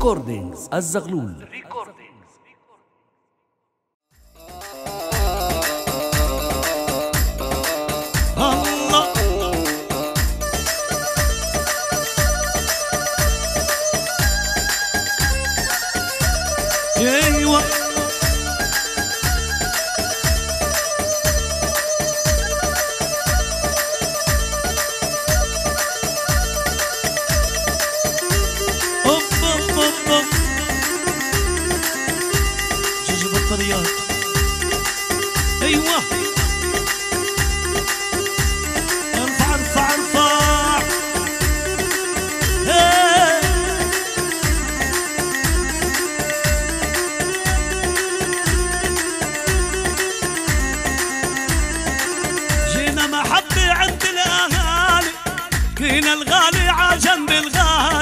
ريكوردينجز الزغلول محبة عند الأهالي كينا الغالي عجنب الغالي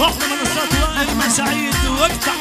واحدة منصات وائل مسعيد واقطع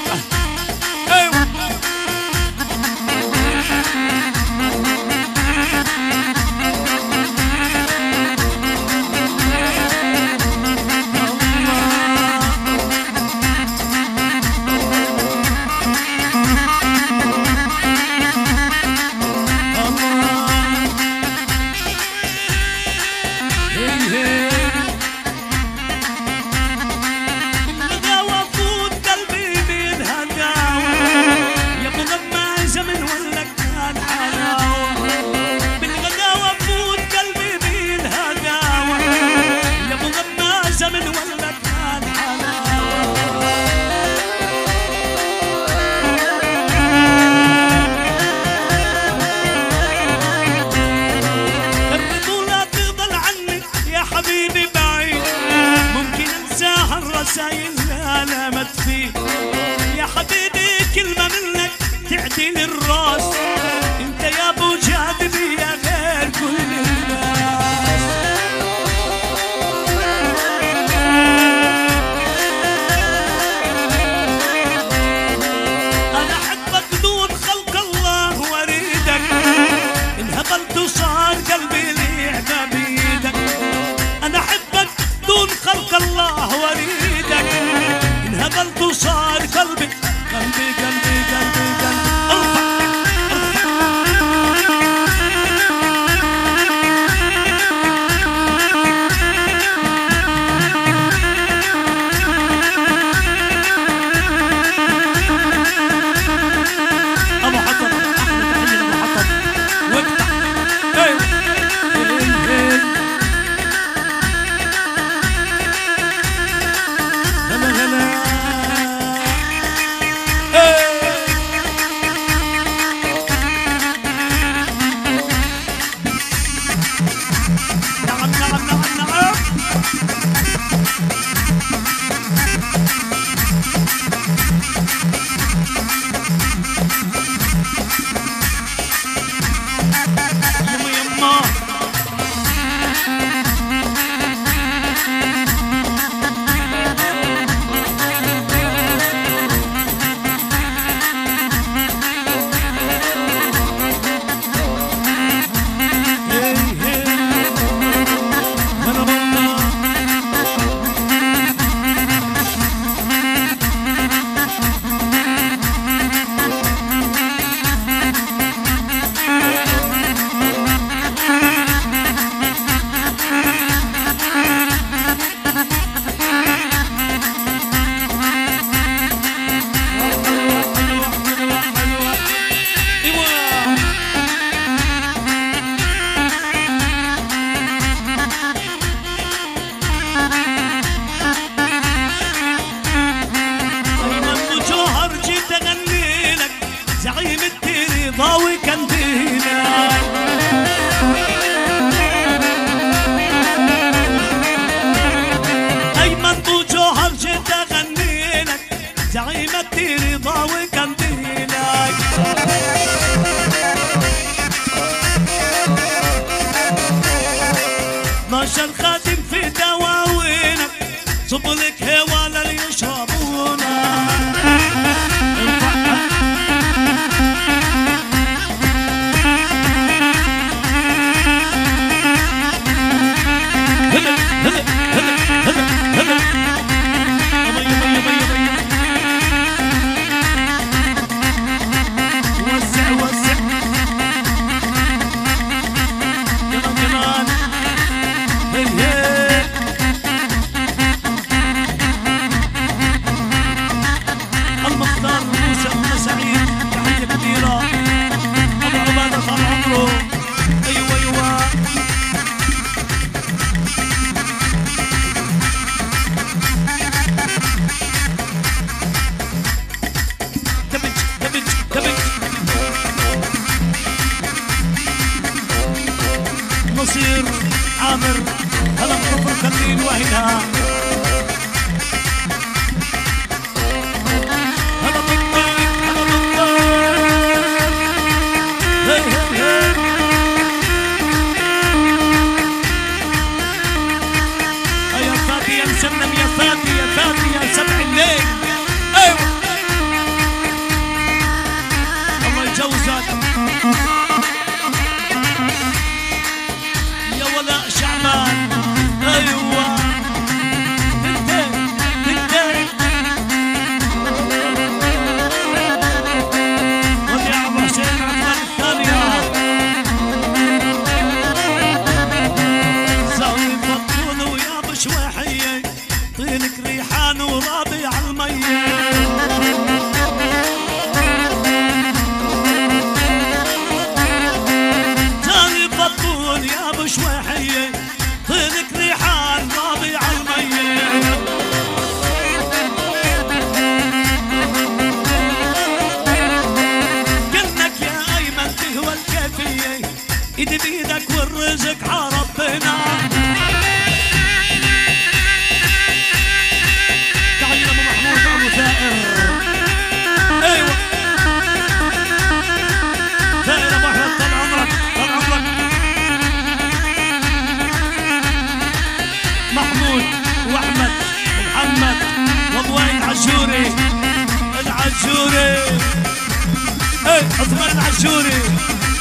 اي عثمان العشوري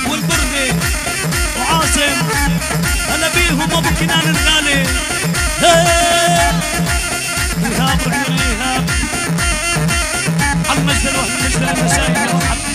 والبرغي وعاصم. أنا بيهم ابو كنان الغالي. ايهاب رحمه الايهاب على المجد الاهلي المجد المسائي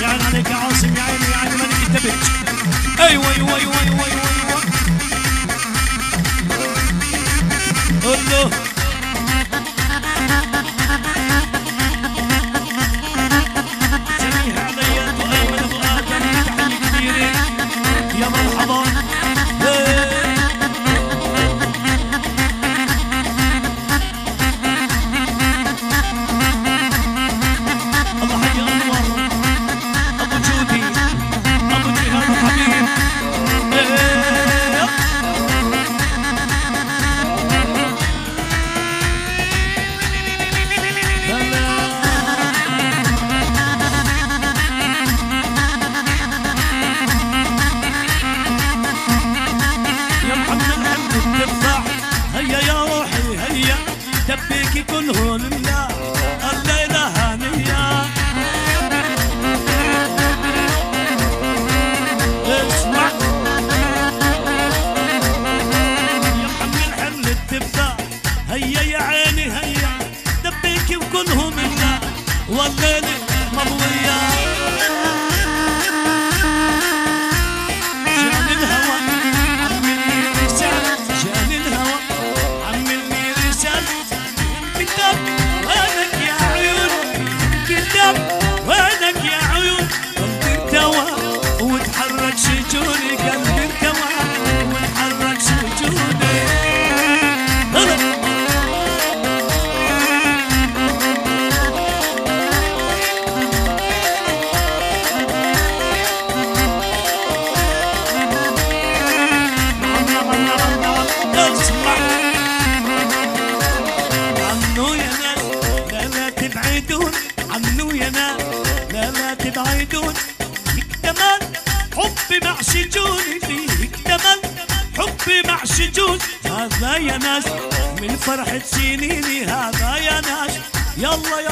يعني عليك يا عاصم دبيكي كلهن فرحة سنيني هذا يا ناس. يلا يلا